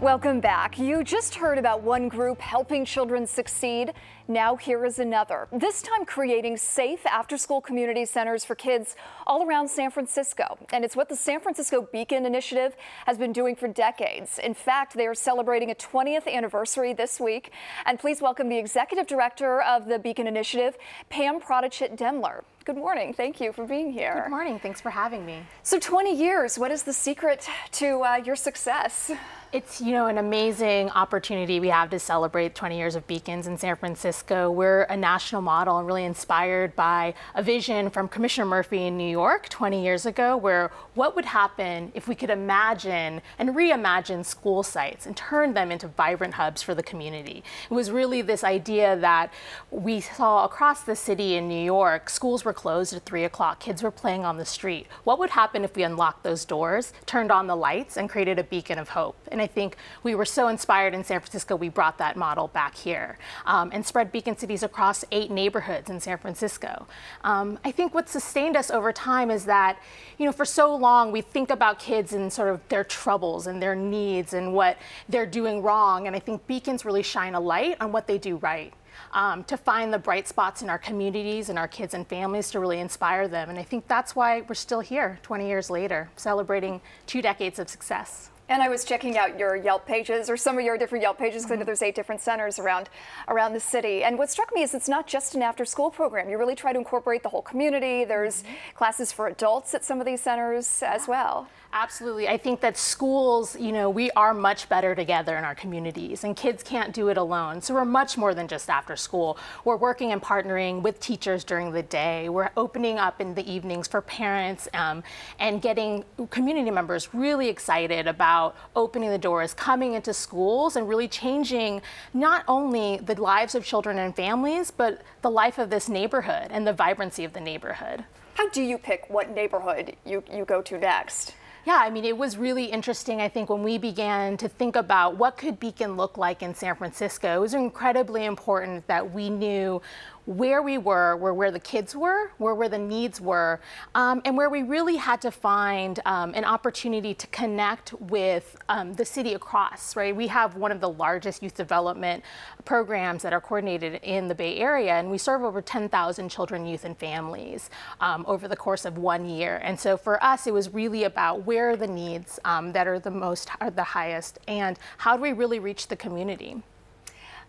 Welcome back. You just heard about one group helping children succeed. Now here is another, this time creating safe after-school community centers for kids all around San Francisco. And it's what the San Francisco Beacon Initiative has been doing for decades. In fact, they are celebrating a 20th anniversary this week. And please welcome the executive director of the Beacon Initiative, Pam Pradachitch-Demler. Good morning. Thank you for being here. Good morning. Thanks for having me. So 20 years, what is the secret to uh, your success? It's, you know, an amazing opportunity we have to celebrate 20 years of Beacons in San Francisco. We're a national model and really inspired by a vision from Commissioner Murphy in New York 20 years ago, where what would happen if we could imagine and reimagine school sites and turn them into vibrant hubs for the community. It was really this idea that we saw across the city in New York, schools were closed at 3 o'clock, kids were playing on the street. What would happen if we unlocked those doors, turned on the lights, and created a beacon of hope? And I think we were so inspired in San Francisco, we brought that model back here um, and spread beacon cities across eight neighborhoods in San Francisco. Um, I think what sustained us over time is that, you know, for so long we think about kids and sort of their troubles and their needs and what they're doing wrong. And I think beacons really shine a light on what they do right. Um, to find the bright spots in our communities and our kids and families to really inspire them. And I think that's why we're still here 20 years later, celebrating two decades of success. And I was checking out your Yelp pages or some of your different Yelp pages because mm -hmm. I know mm-hmm. there's eight different centers around around the city. And what struck me is it's not just an after school program. You really try to incorporate the whole community. There's mm -hmm. classes for adults at some of these centers yeah. as well. Absolutely. I think that schools, you know, we are much better together in our communities and kids can't do it alone. So we're much more than just after school. We're working and partnering with teachers during the day. We're opening up in the evenings for parents um, and getting community members really excited about opening the doors, coming into schools and really changing not only the lives of children and families, but the life of this neighborhood and the vibrancy of the neighborhood. How do you pick what neighborhood you, you go to next? Yeah, I mean, it was really interesting, I think, when we began to think about what could Beacon look like in San Francisco. It was incredibly important that we knew where we were, were where the kids were, where where the needs were, um, and where we really had to find um, an opportunity to connect with um, the city across, right? We have one of the largest youth development programs that are coordinated in the Bay Area, and we serve over 10,000 children, youth, and families um, over the course of one year. And so for us, it was really about where are the needs um, that are the most, are the highest, and how do we really reach the community?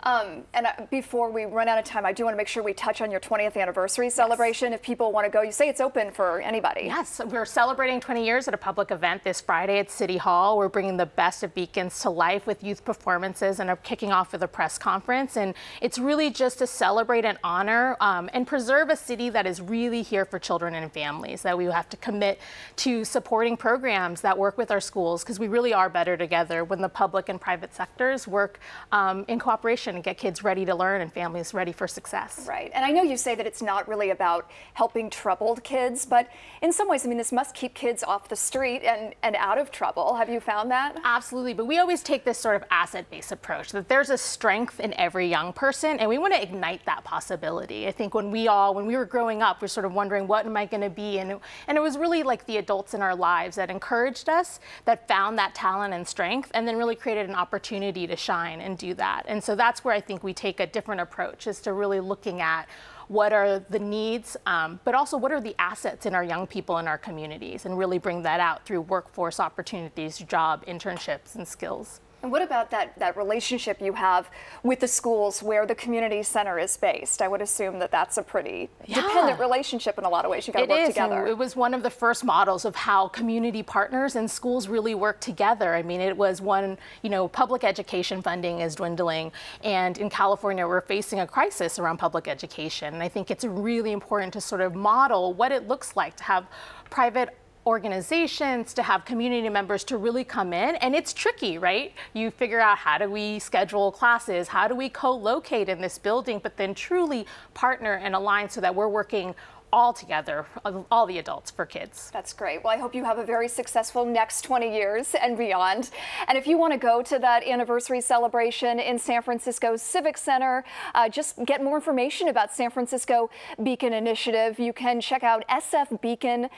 Um, and uh, before we run out of time, I do want to make sure we touch on your 20th anniversary celebration. Yes. If people want to go, you say it's open for anybody. Yes, we're celebrating 20 years at a public event this Friday at City Hall. We're bringing the best of Beacons to life with youth performances and are kicking off with a press conference. And it's really just to celebrate and honor um, and preserve a city that is really here for children and families, that we have to commit to supporting programs that work with our schools because we really are better together when the public and private sectors work um, in cooperation and get kids ready to learn and families ready for success. Right. And I know you say that it's not really about helping troubled kids, but in some ways, I mean, this must keep kids off the street and, and out of trouble. Have you found that? Absolutely. But we always take this sort of asset-based approach that there's a strength in every young person and we want to ignite that possibility. I think when we all, when we were growing up, we're sort of wondering, what am I going to be? And, and it was really like the adults in our lives that encouraged us, that found that talent and strength, and then really created an opportunity to shine and do that. And so that's that's where I think we take a different approach is to really looking at what are the needs, um, but also what are the assets in our young people in our communities and really bring that out through workforce opportunities, job internships and skills. And what about that, that relationship you have with the schools where the community center is based? I would assume that that's a pretty yeah. dependent relationship in a lot of ways. You got to work is. together. It was one of the first models of how community partners and schools really work together. I mean, it was one, you know, public education funding is dwindling, and in California, we're facing a crisis around public education. And I think it's really important to sort of model what it looks like to have private organizations, to have community members to really come in. And it's tricky, right? You figure out how do we schedule classes? How do we co-locate in this building, but then truly partner and align so that we're working all together, all the adults for kids. That's great. Well, I hope you have a very successful next 20 years and beyond. And if you want to go to that anniversary celebration in San Francisco's Civic Center, uh, just get more information about San Francisco Beacon Initiative. You can check out sfbeacon.org.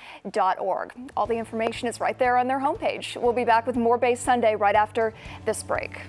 All the information is right there on their homepage. We'll be back with more Bay Sunday right after this break.